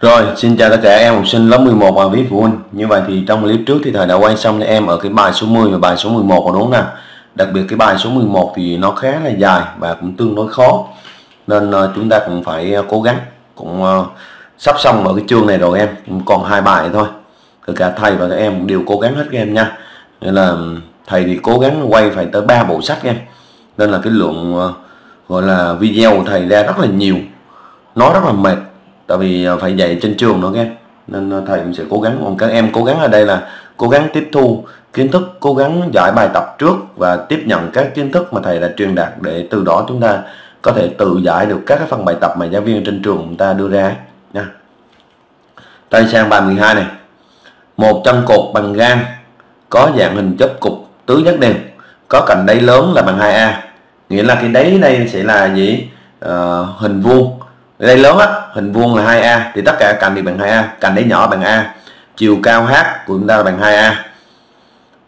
Rồi, xin chào tất cả em học sinh lớp 11 và quý phụ huynh. Như vậy thì trong clip trước thì thầy đã quay xong cho em ở cái bài số 10 và bài số 11 rồi đúng không nào? Đặc biệt cái bài số 11 thì nó khá là dài và cũng tương đối khó. Nên uh, chúng ta cũng phải uh, cố gắng cũng uh, sắp xong ở cái chương này rồi em, cũng còn hai bài thôi. Tất cả thầy và các em cũng đều cố gắng hết các em nha. Nên là thầy thì cố gắng quay phải tới ba bộ sách em. Nên là cái lượng uh, gọi là video của thầy ra rất là nhiều. Nó rất là mệt tại vì ờ, phải dạy trên trường nữa nghe. Nên ờ, thầy cũng sẽ cố gắng. Còn các em cố gắng ở đây là cố gắng tiếp thu kiến thức cố gắng giải bài tập trước và tiếp nhận các kiến thức mà thầy đã truyền đạt để từ đó chúng ta có thể tự giải được các phần bài tập mà giáo viên trên trường chúng ta đưa ra nha. Tay sang bài 12 này. Một chân cột bằng gan có dạng hình chớp cục tứ giác đều có cạnh đáy lớn là bằng 2a nghĩa là cái đáy đây sẽ là gì? À, hình vuông đây lớn á hình vuông là 2a thì tất cả cạnh thì bằng 2a cạnh đáy nhỏ bằng a chiều cao h của chúng ta là bằng 2a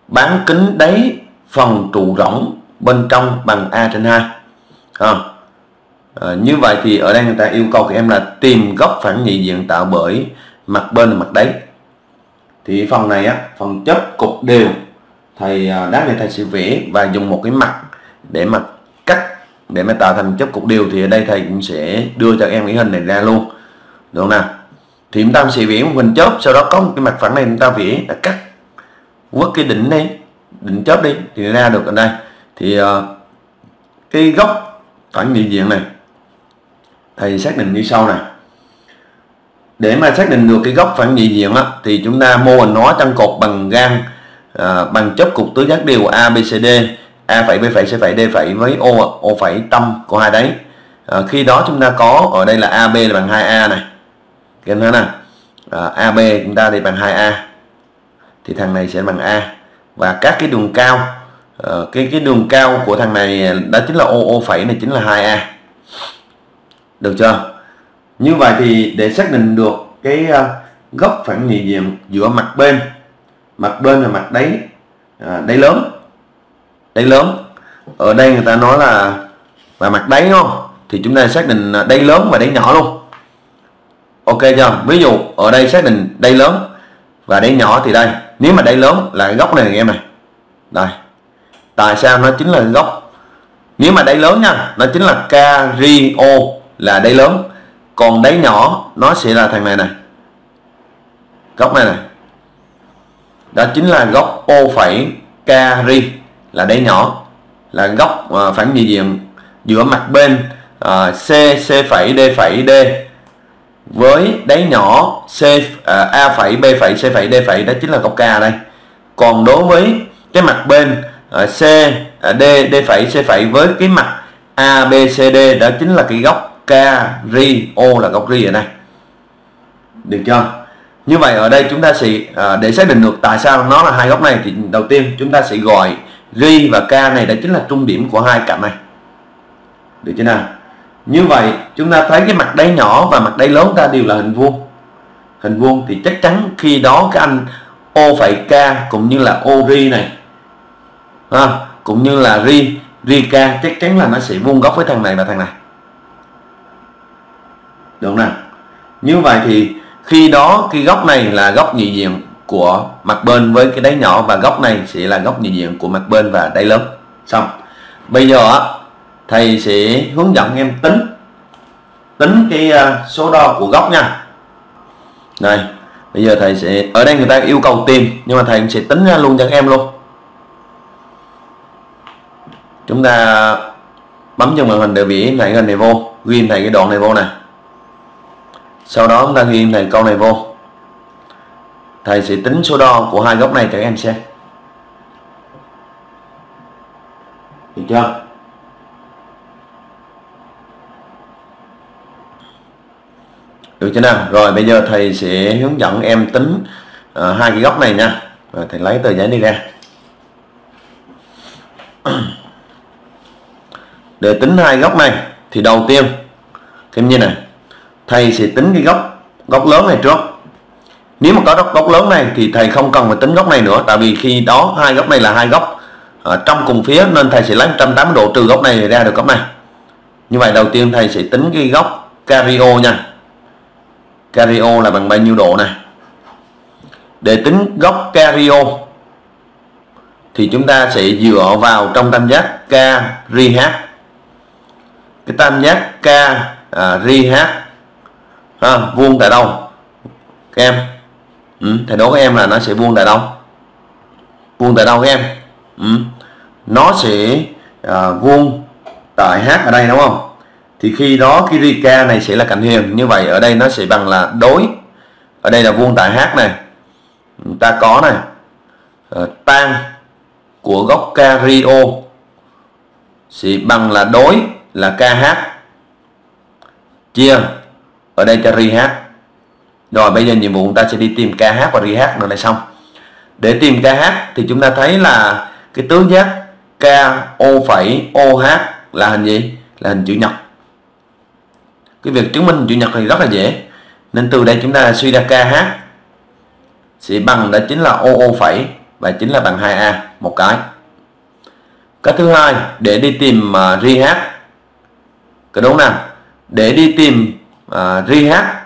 bán kính đáy phần trụ rỗng bên trong bằng a trên 2 à, à, như vậy thì ở đây người ta yêu cầu các em là tìm góc phản nhị diện tạo bởi mặt bên và mặt đáy. Thì phần này á phần chấp cục đều thầy à, đáp này thầy sẽ vẽ và dùng một cái mặt để mà để mà tạo thành chấp cục đều thì ở đây thầy cũng sẽ đưa cho em cái hình này ra luôn. Được không nào? Thì chúng ta sẽ vẽ một hình chớp sau đó có một cái mặt phẳng này chúng ta vẽ là cắt quất cái đỉnh đi đỉnh chớp đi thì ra được ở đây. Thì uh, cái góc phản địa diện này thầy xác định như sau này. Để mà xác định được cái góc phản địa diện á, thì chúng ta mô hình nó trong cột bằng gan à, ờ, bằng chấp cục tứ giác đều ABCD a phẩy b phẩy c phẩy d phẩy với o o phẩy tâm của hai đấy. À, khi đó chúng ta có ở đây là ab là bằng 2a này. Các em thấy nè à, ab chúng ta thì bằng 2a thì thằng này sẽ bằng a. Và các cái đường cao à, cái cái đường cao của thằng này đó chính là o o phẩy này chính là 2a được chưa? Như vậy thì để xác định được cái uh, góc phản nhị diện giữa mặt bên mặt bên và mặt đáy à, đáy lớn đáy lớn ở đây người ta nói là và mặt đáy, đúng không? Thì chúng ta xác định đáy lớn và đáy nhỏ luôn. Ok chưa? Ví dụ, ở đây xác định đáy lớn và đáy nhỏ thì đây. Nếu mà đáy lớn là cái góc này em này. Đây. Tại sao nó chính là góc? Nếu mà đáy lớn nha, nó chính là cario là đáy lớn còn đáy nhỏ, nó sẽ là thằng này này. Góc này này. Đó chính là góc O phẩy cari là đáy nhỏ là góc uh, phản địa diện giữa mặt bên uh, C C phẩy D phẩy D. Với đáy nhỏ C uh, A phẩy B phẩy C phẩy D phẩy đó chính là góc K đây. Còn đối với cái mặt bên uh, C uh, D D phẩy C phẩy với cái mặt A B C D đó chính là cái góc K ri O là góc ri ở đây. Được chưa? Như vậy ở đây chúng ta sẽ uh, để xác định được tại sao nó là hai góc này thì đầu tiên chúng ta sẽ gọi ri và k này đã chính là trung điểm của hai cạnh này. Được chưa nào? Như vậy chúng ta thấy cái mặt đáy nhỏ và mặt đáy lớn ta đều là hình vuông. Hình vuông thì chắc chắn khi đó cái anh o phẩy k cũng như là o ri này à, cũng như là ri ri k chắc chắn là nó sẽ vuông góc với thằng này và thằng này. Được không nào? Như vậy thì khi đó cái góc này là góc nhị diện của mặt bên với cái đáy nhỏ và góc này sẽ là góc nhận diện của mặt bên và đáy lớn xong. Bây giờ thầy sẽ hướng dẫn em tính tính cái à, số đo của góc nha. Này, bây giờ thầy sẽ, ở đây người ta yêu cầu tìm, nhưng mà thầy sẽ tính ra luôn cho em luôn. Chúng ta bấm trên màn hình để vẽ này hình này vô, ghi này cái đoạn này vô này sau đó chúng ta ghi thầy câu này vô thầy sẽ tính số đo của hai góc này cho các em xem. Được chưa? Được chưa nào? Rồi bây giờ thầy sẽ hướng dẫn em tính uh, hai cái góc này nha. Rồi thầy lấy tờ giấy đi ra. Để tính hai góc này thì đầu tiên thêm như này. Thầy sẽ tính cái góc góc lớn này trước nếu mà có góc, góc lớn này thì thầy không cần phải tính góc này nữa tại vì khi đó hai góc này là hai góc ở trong cùng phía nên thầy sẽ lấy 180 độ trừ góc này ra được góc này. Như vậy đầu tiên thầy sẽ tính cái góc cario nha. Cario là bằng bao nhiêu độ này để tính góc cario thì chúng ta sẽ dựa vào trong tam giác k ri h cái tam giác k à, ri h à, vuông tại đâu? Các em ừ, thầy đố các em là nó sẽ vuông tại đâu vuông tại đâu các em. Ừ. nó sẽ à, vuông tại h ở đây đúng không? Thì khi đó cái ri k này sẽ là cạnh huyền như vậy ở đây nó sẽ bằng là đối. Ở đây là vuông tại h này. Ta có này. À, Tan của góc cario sẽ bằng là đối là KH chia. Ở đây cho RH rồi bây giờ nhiệm vụ chúng ta sẽ đi tìm KH và RH rồi là xong. Để tìm KH thì chúng ta thấy là cái tướng giác KO phẩy OH là hình gì? Là hình chữ nhật. Cái việc chứng minh chữ nhật thì rất là dễ. Nên từ đây chúng ta suy ra KH sẽ bằng đó chính là OO phẩy và chính là bằng 2A một cái. Cái thứ hai để đi tìm à, uh, RH cái đúng nào để đi tìm à, uh, RH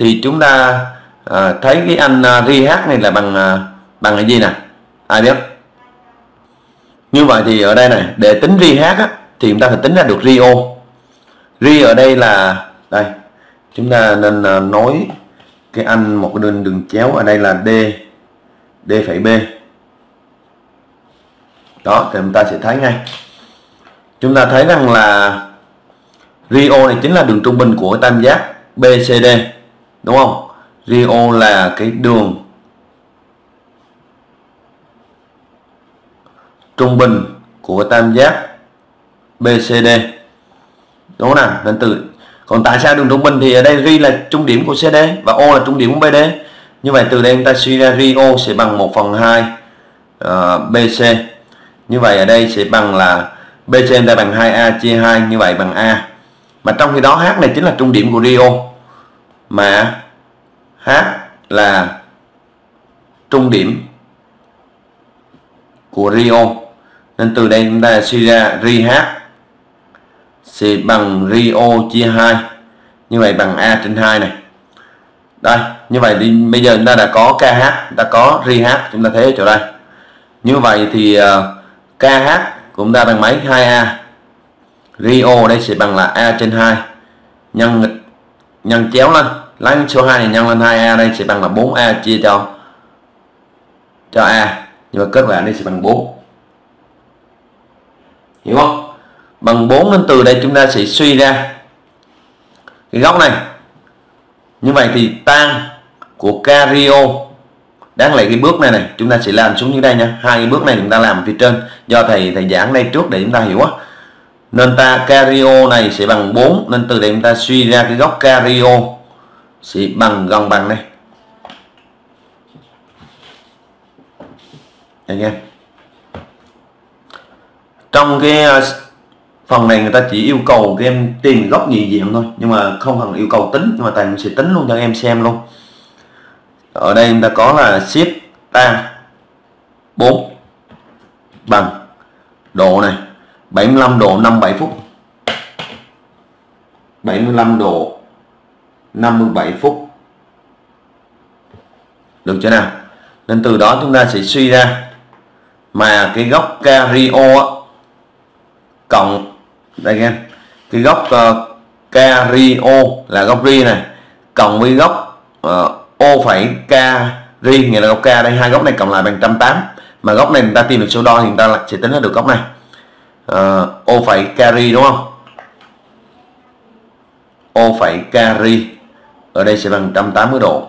thì chúng ta à, thấy cái anh à, uh, RH này là bằng uh, bằng cái gì nè? Ai biết? Như vậy thì ở đây này để tính RH á, thì chúng ta phải tính ra được Rio. Ri ở đây là đây chúng ta nên uh, nối cái anh một cái đường đường chéo ở đây là D D phẩy B. Đó thì chúng ta sẽ thấy ngay. Chúng ta thấy rằng là Rio này chính là đường trung bình của tam giác BCD đúng không? Rio là cái đường trung bình của tam giác BCD đúng không nào? Nên từ còn tại sao đường trung bình thì ở đây ri là trung điểm của CD và O là trung điểm của BD như vậy từ đây chúng ta suy ra rio sẽ bằng 1 phần 2 uh, BC như vậy ở đây sẽ bằng là BC chúng ta bằng 2A chia 2 như vậy bằng A. Mà trong khi đó H này chính là trung điểm của Rio mà H là trung điểm của Rio. Nên từ đây chúng ta suy ra ri H sẽ bằng Rio chia 2 như vậy bằng A trên 2 này. Đây như vậy thì bây giờ chúng ta đã có KH đã có ri H chúng ta thấy ở chỗ đây như vậy thì ờ, uh, KH cũng ta bằng mấy? 2A Rio đây sẽ bằng là A trên 2 nhân nhân chéo lên lấy số 2 này nhân lên 2A đây, sẽ bằng là 4A chia cho cho A. Nhưng mà kết quả đây sẽ bằng 4 hiểu không? Bằng 4 nên từ đây chúng ta sẽ suy ra cái góc này. Như vậy thì tan của cario đáng lẽ cái bước này này, chúng ta sẽ làm xuống như đây nha. Hai cái bước này chúng ta làm phía trên. Do thầy thầy giảng đây trước để chúng ta hiểu á nên ta cario này sẽ bằng 4 nên từ đây chúng ta suy ra cái góc cario sẽ bằng gần bằng này anh em. Trong cái à, phần này người ta chỉ yêu cầu các em tìm góc nhị diện thôi. Nhưng mà không cần yêu cầu tính, nhưng mà thầy sẽ tính luôn cho em xem luôn. Ở đây chúng ta có là shift tan 4 bằng độ này. 75 độ 57 phút. 75 độ 57 phút. Được chưa nào? Nên từ đó chúng ta sẽ suy ra mà cái góc cario cộng đây nghe cái góc uh, ờ, cario là góc ri này cộng với góc uh, ờ, o phẩy k ri nghĩa là góc k đây. Hai góc này cộng lại bằng 180 mà góc này người ta tìm được số đo thì người ta sẽ tính ra được góc này. Ờ, uh, o phẩy carry đúng không? Ô phẩy carry. Ở đây sẽ bằng 180 độ.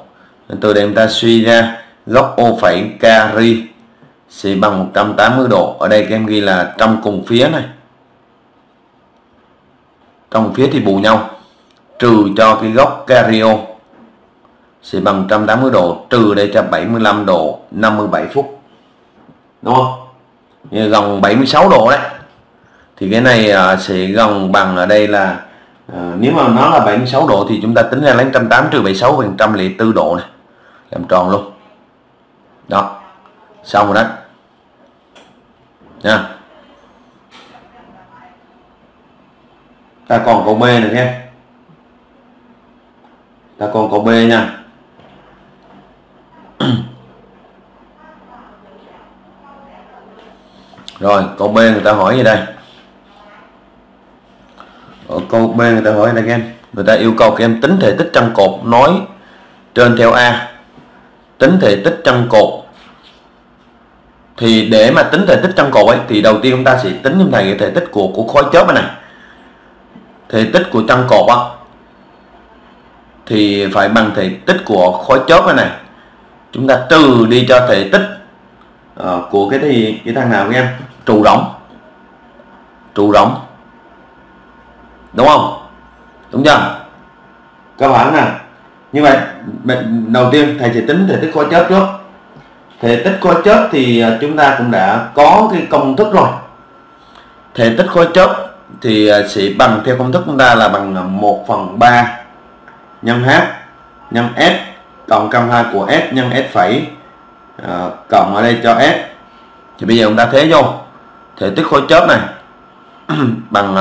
Từ đây chúng ta suy ra góc ô phẩy carry sẽ bằng 180 độ. Ở đây các em ghi là trong cùng phía này. Trong phía thì bù nhau. Trừ cho cái góc cario sẽ bằng 180 độ. Trừ đây cho 75 độ 57 phút. Đúng không? Như gần 76 độ đấy thì cái này uh, sẽ gần bằng ở đây là uh, nếu mà nó là 76 độ thì chúng ta tính ra lấy 180 trừ 76 phần trăm là 4 độ này làm tròn luôn. Đó. Xong rồi đó. Nha. Ta còn câu B nữa nhé ta còn câu B nha. Rồi câu B người ta hỏi gì đây? Câu B người ta hỏi là các em. Người ta yêu cầu các em tính thể tích trăng cột nói trên theo A. Tính thể tích trăng cột. Thì để mà tính thể tích trăng cột ấy thì đầu tiên chúng ta sẽ tính như thầy thể tích của của khối chớp này. Thể tích của trăng cột á thì phải bằng thể tích của khối chớp này, này. Chúng ta trừ đi cho thể tích uh, của cái thì cái thằng nào các em? Trụ rỗng. Trụ rỗng đúng không? Đúng chưa? Các bạn nè. Như vậy đầu tiên thầy sẽ tính thể tích khối chớp trước. Thể tích khối chớp thì à, chúng ta cũng đã có cái công thức rồi. Thể tích khối chớp thì à, sẽ bằng theo công thức chúng ta là bằng à, 1 phần 3 nhân h nhân s cộng căn 2 của s nhân s phẩy à, cộng ở đây cho s. Thì bây giờ chúng ta thế vô. Thể tích khối chớp này bằng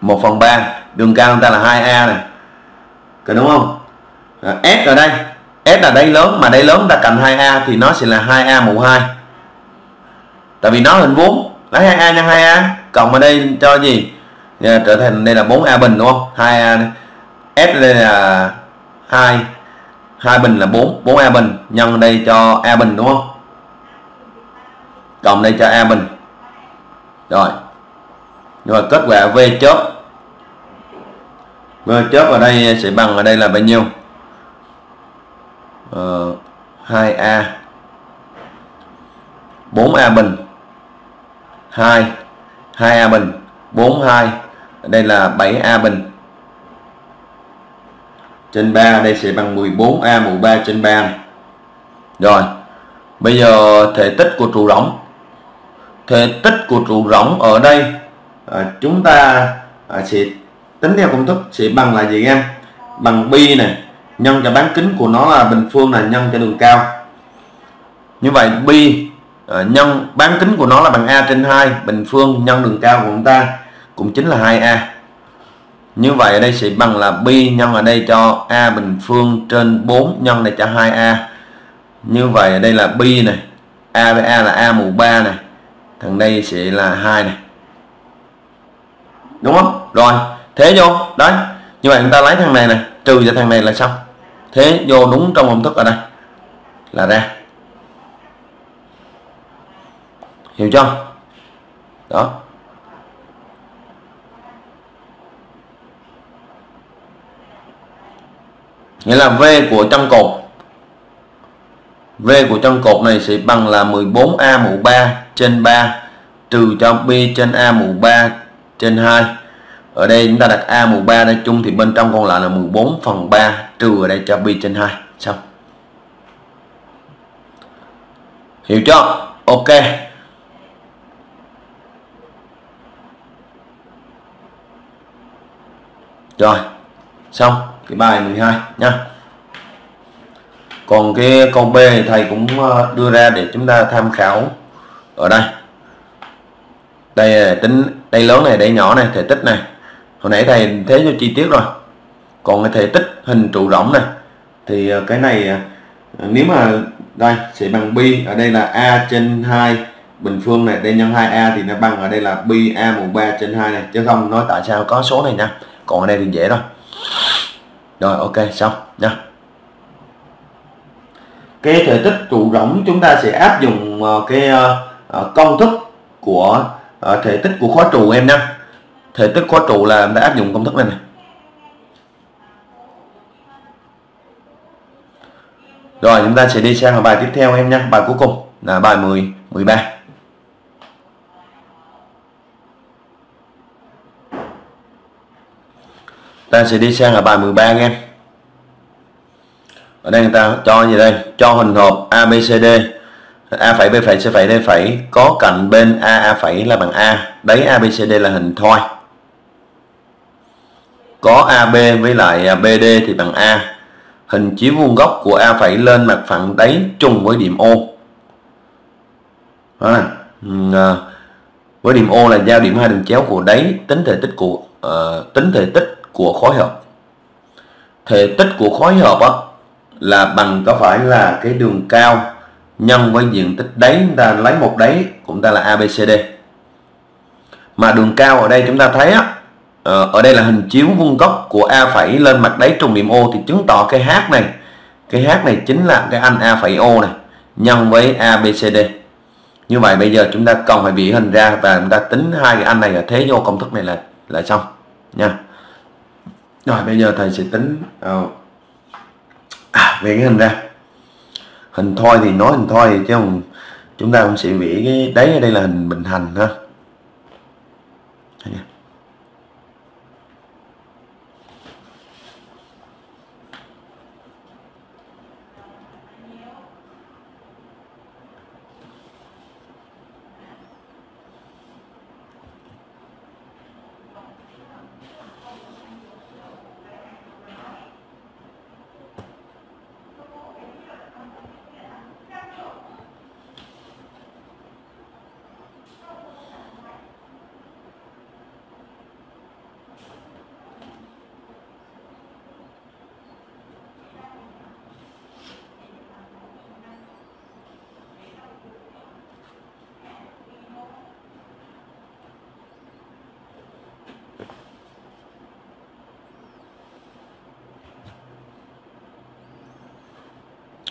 1 phần 3 đường cao chúng ta là 2a này. Có đúng không? À, s ở đây. S là đây lớn mà đây lớn ta cạnh 2A thì nó sẽ là 2A mũ 2 tại vì nó hình vuông. Lấy 2A nhân 2A cộng ở đây cho gì? Giờ trở thành đây là 4A bình đúng không? 2A này. S đây là 2 2 bình là 4 4A bình. Nhân đây cho A bình đúng không? Cộng đây cho A bình. Rồi rồi kết quả V chớp V chớp ở đây sẽ bằng ở đây là bao nhiêu? Uh, 2A 4A bình. 2 2A bình. 42 đây là 7A bình. Trên 3 đây sẽ bằng 14A mũ 3 trên 3 này. rồi bây giờ thể tích của trụ rỗng. Thể tích của trụ rỗng ở đây à, chúng ta à, sẽ tính theo công thức sẽ bằng là gì em? Bằng pi này nhân cho bán kính của nó là bình phương là nhân cho đường cao. Như vậy pi à, nhân bán kính của nó là bằng a trên 2 bình phương nhân đường cao của chúng ta cũng chính là 2a như vậy ở đây sẽ bằng là pi nhân ở đây cho a bình phương trên 4 nhân này cho 2a như vậy ở đây là pi này a với a là a mũ 3 này thằng đây sẽ là 2 này đúng không? Rồi, thế vô, đấy. Như vậy chúng ta lấy thằng này này trừ cho thằng này là xong. Thế vô đúng trong công thức ở đây là ra. Hiểu chưa? Đó. Nghĩa là V của chân cột. V của chân cột này sẽ bằng là 14A mũ 3 trên 3 trừ cho B trên A mũ 3 trên 2 ở đây chúng ta đặt A mũ 3 đây, chung thì bên trong còn lại là 14 phần 3 trừ ở đây cho pi trên 2 xong. Hiểu chưa? Ok. Rồi, xong. Cái bài 12 nha. Còn cái câu B thì thầy cũng ờ, đưa ra để chúng ta tham khảo ở đây đây là tính, đây lớn này, đây nhỏ này, thể tích này. Hồi nãy thầy thế cho chi tiết rồi. Còn cái thể tích hình trụ rỗng này, thì ờ, cái này ờ, nếu mà, đây, sẽ bằng pi, ở đây là a trên 2 bình phương này, đây nhân 2a thì nó bằng ở đây là pi a mũ 3 trên 2 này. Chứ không nói tại sao có số này nha. Còn ở đây thì dễ thôi rồi, ok, xong, nha. Cái thể tích trụ rỗng chúng ta sẽ áp dụng ờ, cái công thức của Ờ, thể tích của khối trụ em nha thể tích khối trụ là đã áp dụng công thức này này. Rồi chúng ta sẽ đi sang bài tiếp theo em nhé Bài cuối cùng là bài 10, 13 Ta sẽ đi sang là bài 13 em. Ở đây người ta cho gì đây Cho hình hộp ABCD A phẩy B phẩy C phẩy D phẩy. Có cạnh bên A A phẩy là bằng A. Đấy ABCD là hình thoi. Có AB với lại à, BD thì bằng A. Hình chiếu vuông góc của A phẩy lên mặt phẳng đáy trùng với điểm O. À, với điểm O là giao điểm hai đường chéo của đáy tính thể tích của uh, tính thể tích của khối hợp. Thể tích của khối hợp á, là bằng có phải là cái đường cao? Nhân với diện tích đáy chúng ta lấy một đáy cũng ta là ABCD mà đường cao ở đây chúng ta thấy á ờ, ở đây là hình chiếu vuông góc của A phẩy lên mặt đáy trùng điểm O thì chứng tỏ cái H này. Cái H này chính là cái anh A phẩy O này nhân với ABCD như vậy bây giờ chúng ta cần phải vẽ hình ra và chúng ta tính hai cái anh này là thế vô công thức này là là xong nha. Rồi bây giờ thầy sẽ tính uh, à, vẽ cái hình ra hình thoi thì nói hình thoi chứ không chúng ta cũng sẽ vẽ cái đấy ở đây là hình bình hành ha.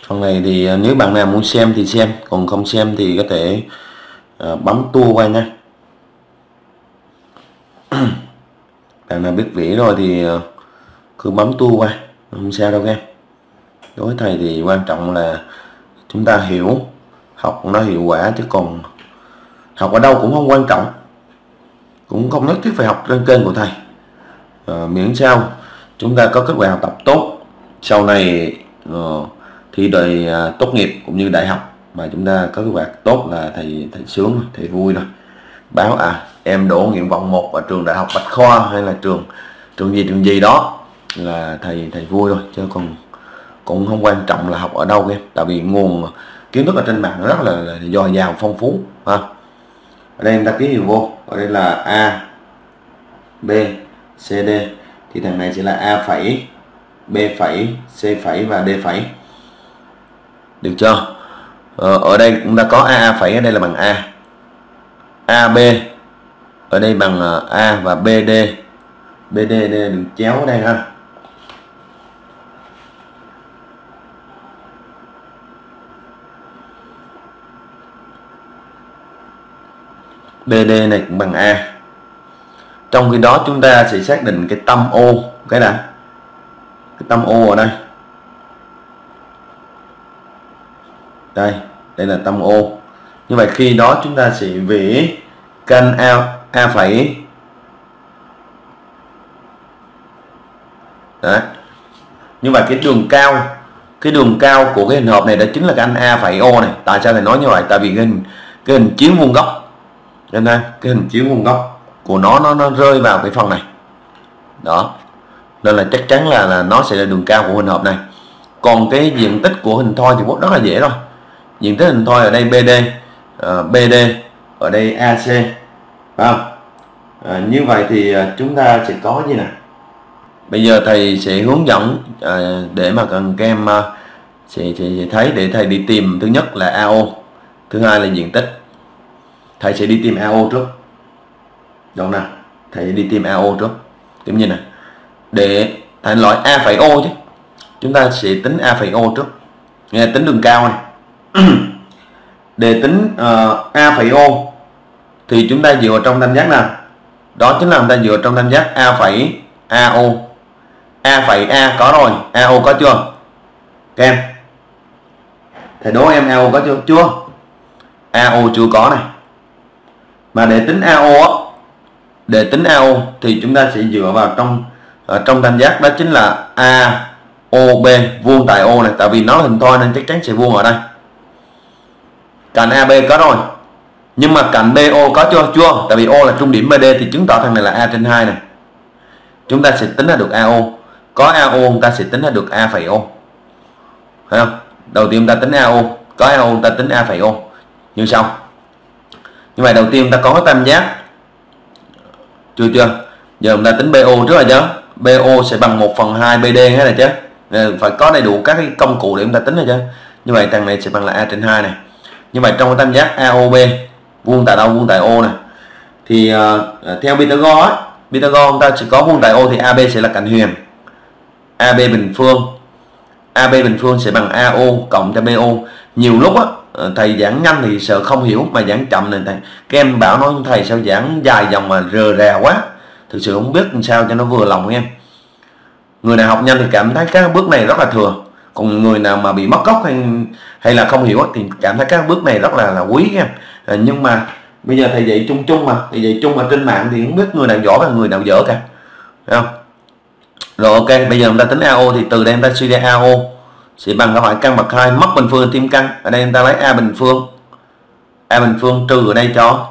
Phần này thì à, nếu bạn nào muốn xem thì xem còn không xem thì có thể uh, bấm tua qua nha. Bạn nào biết vẽ rồi thì à, cứ bấm tua qua không sao đâu em đối với thầy thì quan trọng là chúng ta hiểu học nó hiệu quả chứ còn học ở đâu cũng không quan trọng. Cũng không nhất thiết phải học trên kênh của thầy. À, miễn sao chúng ta có kết quả học tập tốt sau này uh, thi đời à, tốt nghiệp cũng như đại học. Mà chúng ta có kế hoạch tốt là thầy thầy sướng thầy vui rồi. Báo à em đỗ nguyện vọng một ở trường đại học bách khoa hay là trường trường gì trường gì đó là thầy thầy vui rồi. Chứ còn cũng không quan trọng là học ở đâu em tại vì nguồn kiến thức ở trên mạng rất là, là dồi dào phong phú ha. Ở đây em ta ký hiệu vô. Ở đây là a b c d. Thì thằng này sẽ là a phẩy b phẩy c phẩy và d phẩy được chưa? Ờ, ở đây chúng ta có a phẩy ở đây là bằng a. Ab ở đây bằng ờ, a và bd bd đừng đường chéo ở đây ha. BD này cũng bằng A. Trong khi đó chúng ta sẽ xác định cái tâm O cái nào? Cái tâm O ở đây. Đây đây là tâm O như vậy khi đó chúng ta sẽ vẽ căn A A phẩy. Đấy. Như vậy cái đường cao, cái đường cao của cái hình hộp này đó chính là cái anh A phẩy O này. Tại sao thầy nói như vậy? Tại vì cái hình cái hình chiếu vuông góc. Cho nên, cái hình chiếu vuông góc của nó nó nó rơi vào cái phần này. Đó. Nên là chắc chắn là là nó sẽ là đường cao của hình hộp này. Còn cái diện tích của hình thoi thì rất là dễ thôi diện tích hình thoi ở đây BD uh, ờ, BD ở đây AC phải không? À, như vậy thì ờ, chúng ta sẽ có gì nè bây giờ thầy sẽ hướng dẫn để mà cần các em sẽ, sẽ, sẽ thấy để thầy đi tìm. Thứ nhất là AO thứ hai là diện tích. Thầy sẽ đi tìm AO trước. Đâu nè thầy đi tìm AO trước. Kiếm như nè để thầy loại A phải O chứ. Chúng ta sẽ tính A phải O trước. Nghe tính đường cao này. để tính uh, a phẩy o thì chúng ta dựa trong tam giác nào? Đó chính là chúng ta dựa trong tam giác a phẩy ao a phẩy a có rồi ao có chưa? Các em thầy đố em ao có chưa? Chưa. Ao chưa có này. Mà để tính ao á để tính ao thì chúng ta sẽ dựa vào trong ở trong tam giác đó chính là a o b vuông tại o này. Tại vì nó hình thoi nên chắc chắn sẽ vuông ở đây cạnh AB có rồi. Nhưng mà cạnh BO có chưa? Chưa. Tại vì O là trung điểm BD thì chứng tỏ thằng này là A trên 2 này. Chúng ta sẽ tính ra được AO có AO chúng ta sẽ tính ra được A phẩy O. Phải không? Đầu tiên chúng ta tính AO có AO chúng ta tính A phẩy O. Như sau. Như vậy đầu tiên chúng ta có cái tam giác. Chưa chưa? Giờ chúng ta tính BO trước rồi chứ. BO sẽ bằng 1 phần 2 BD hết này chứ. Phải có đầy đủ các cái công cụ để chúng ta tính rồi chứ. Như vậy thằng này sẽ bằng là A trên 2 này như vậy trong cái tam giác AOB vuông tại đâu vuông tại O này thì uh, theo Pythagore á Pythagore chúng ta chỉ có vuông tại O thì AB sẽ là cạnh huyền. AB bình phương. AB bình phương sẽ bằng AO cộng cho BO nhiều lúc á ờ, thầy giảng nhanh thì sợ không hiểu mà giảng chậm này thầy. Các em bảo nói thầy sao giảng dài dòng mà rờ rà quá. Thực sự không biết làm sao cho nó vừa lòng em. Người nào học nhanh thì cảm thấy các bước này rất là thừa còn người nào mà bị mất gốc hay hay là không hiểu thì cảm thấy các bước này rất là là quý em. À, nhưng mà bây giờ thầy dạy chung chung mà thầy dạy chung mà trên mạng thì không biết người nào giỏi và người nào dở cả. Không? Rồi ok bây giờ chúng ta tính AO thì từ đây chúng ta suy ra AO sẽ bằng câu hỏi căn bậc hai mất bình phương thêm căn ở đây chúng ta lấy A bình phương. A bình phương trừ ở đây cho.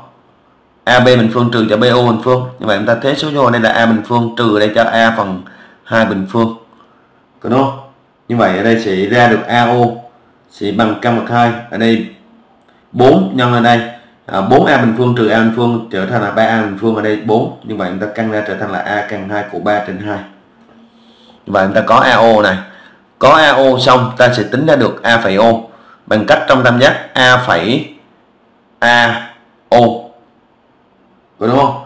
AB bình phương trừ cho BO bình phương. Như vậy chúng ta thế số vô đây là A bình phương trừ ở đây cho A phần 2 bình phương. Đúng không? Như vậy ở đây sẽ ra được AO sẽ bằng căn bậc 2 ở đây 4 nhân ở đây. À, 4A bình phương trừ A bình phương trở thành là 3A bình phương ở đây 4 như vậy chúng ta căn ra trở thành là A căn 2 của 3 trên 2 như vậy chúng ta có AO này. Có AO xong ta sẽ tính ra được A phẩy O. Bằng cách trong tam giác A phẩy AO đúng không?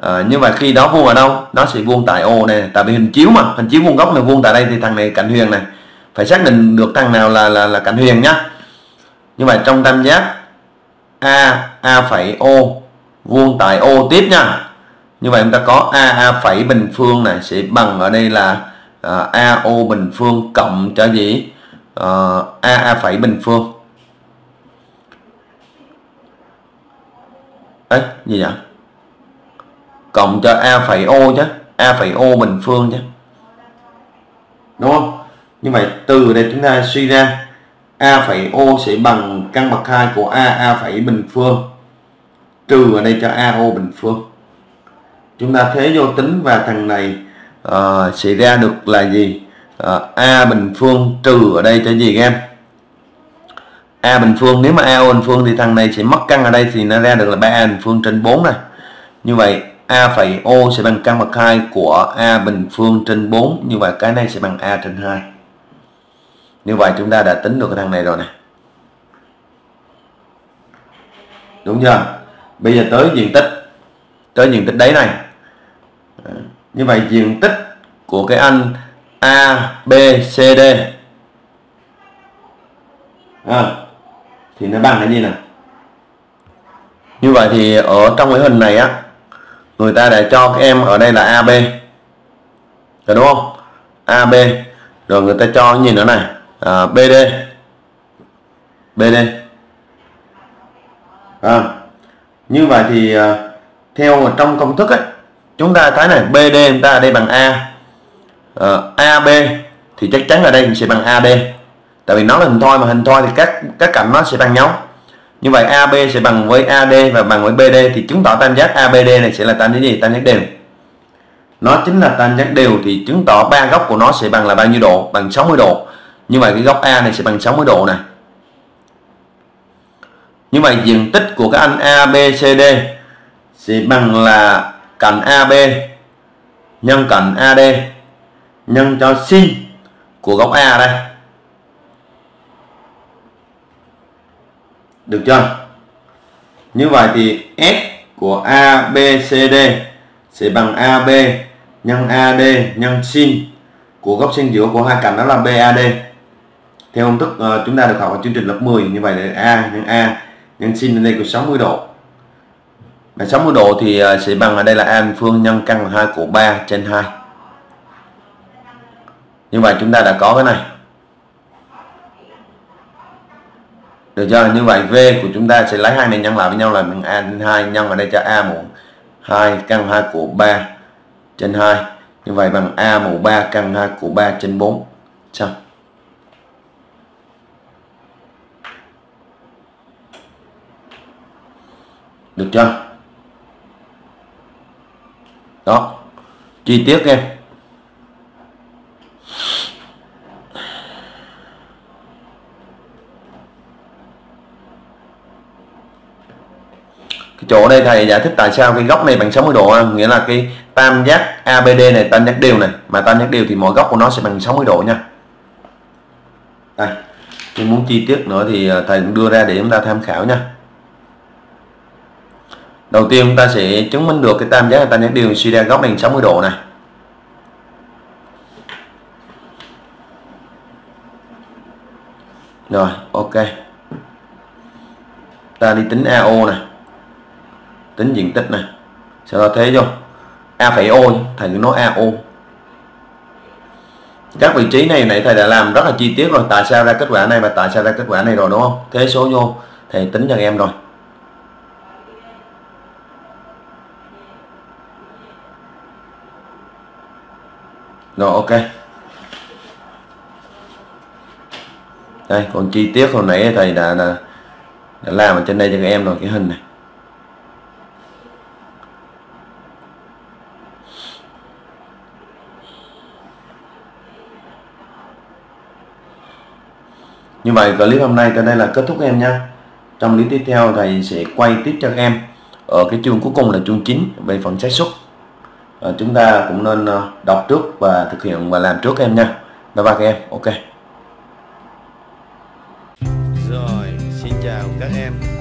À, như vậy khi đó vuông ở đâu nó sẽ vuông tại O này. Tại vì hình chiếu mà hình chiếu vuông góc này vuông tại đây thì thằng này cạnh huyền này phải xác định được thằng nào là là là cạnh huyền nhá. Như vậy trong tam giác A A phẩy O vuông tại O tiếp nha. Như vậy chúng ta có A A phẩy bình phương này sẽ bằng ở đây là à, AO bình phương cộng cho gì? À, A A phẩy bình phương. Đấy gì vậy? Cộng cho A phẩy O chứ A phẩy O bình phương chứ. Đúng không? Như vậy từ đây chúng ta suy ra A phẩy O sẽ bằng căn bậc 2 của A A phẩy bình phương. Trừ ở đây cho a o bình phương. Chúng ta thế vô tính và thằng này uh, sẽ ra được là gì? Uh, A bình phương trừ ở đây cho gì các em? A bình phương nếu mà A o bình phương thì thằng này sẽ mất căn ở đây thì nó ra được là 3A bình phương trên 4 này. Như vậy A phẩy O sẽ bằng căn bậc 2 của A bình phương trên 4 như vậy cái này sẽ bằng A trên 2 như vậy chúng ta đã tính được cái thằng này rồi nè. Đúng chưa? Bây giờ tới diện tích tới diện tích đấy này. Như vậy diện tích của cái anh A B C D. À, thì nó bằng cái gì nè? Như vậy thì ở trong cái hình này á người ta đã cho các em ở đây là AB rồi đúng không? AB rồi người ta cho cái gì nữa này? À, BD BD à, như vậy thì à, theo trong công thức ấy chúng ta thấy này BD chúng ta ở đây bằng A. À, AB thì chắc chắn ở đây sẽ bằng AD tại vì nó là hình thoi mà hình thoi thì các các cạnh nó sẽ bằng nhau. Như vậy AB sẽ bằng với AD và bằng với BD thì chứng tỏ tam giác ABD này sẽ là tam giác gì? Tam giác đều. Nó chính là tam giác đều thì chứng tỏ ba góc của nó sẽ bằng là bao nhiêu độ? Bằng 60 độ như vậy cái góc A này sẽ bằng 60 độ này. Như vậy diện tích của các anh ABCD sẽ bằng là cạnh AB nhân cạnh AD nhân cho sin của góc A đây. Được chưa? Như vậy thì S của ABCD sẽ bằng AB nhân AD nhân sin của góc sin giữa của hai cạnh đó là BAD theo công thức uh, ờ, chúng ta được học ở chương trình lớp 10 như vậy là A nhân A nhân sin lên đây của 60 độ. Và 60 độ thì uh, sẽ bằng ở đây là an phương nhân căn 2 của 3 trên 2 như vậy chúng ta đã có cái này. Được chưa? Như vậy V của chúng ta sẽ lấy hai này nhân lại với nhau là bằng A trên 2 nhân ở đây cho A mũ 2 căn 2 của 3 trên 2 như vậy bằng A mũ 3 căn 2 của 3 trên 4 xong. Được chưa? Đó. Chi tiết em. Cái chỗ đây thầy giải thích tại sao cái góc này bằng 60 độ nghĩa là cái tam giác ABD này, tam giác đều này. Mà tam giác đều thì mỗi góc của nó sẽ bằng 60 độ nha. Đây. Nhưng muốn chi tiết nữa thì à, thầy cũng đưa ra để chúng ta tham khảo nha đầu tiên chúng ta sẽ chứng minh được cái tam giác tam giác đều suy ra góc bằng 60 độ này. Rồi, ok. Ta đi tính AO này. Tính diện tích này. Sau đó thế vô. A phải O thầy cứ nói AO các vị trí này nãy thầy đã làm rất là chi tiết rồi. Tại sao ra kết quả này và tại sao ra kết quả này rồi, đúng không? Thế số vô, thầy tính cho em rồi. Rồi ok. Đây còn chi tiết hồi nãy thầy đã, đã, đã làm ở trên đây cho các em rồi cái hình này. Như vậy clip hôm nay tới đây là kết thúc em nha trong clip tiếp theo thầy sẽ quay tiếp cho các em ở cái chương cuối cùng là chương 9 về phần xác suất. Ờ, chúng ta cũng nên ờ, đọc trước và thực hiện và làm trước em nha. Bye bye các em. Ok. Rồi, xin chào các em.